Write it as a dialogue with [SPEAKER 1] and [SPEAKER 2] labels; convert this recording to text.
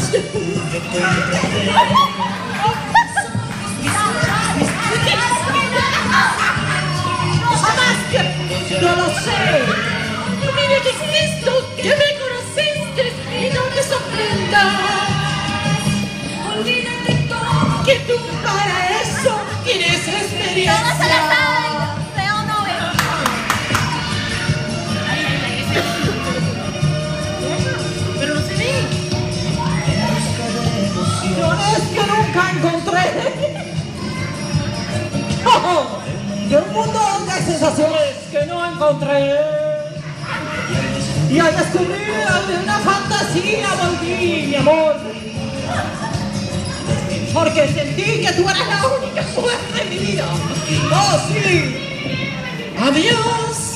[SPEAKER 1] comprender.
[SPEAKER 2] Jamás que tú para
[SPEAKER 1] de un mundo de sensaciones que no encontré. Y al descubrir de una fantasía volví, mi amor. Porque sentí que tú eras la única fuerza en mi vida. Oh, sí.
[SPEAKER 2] Adiós.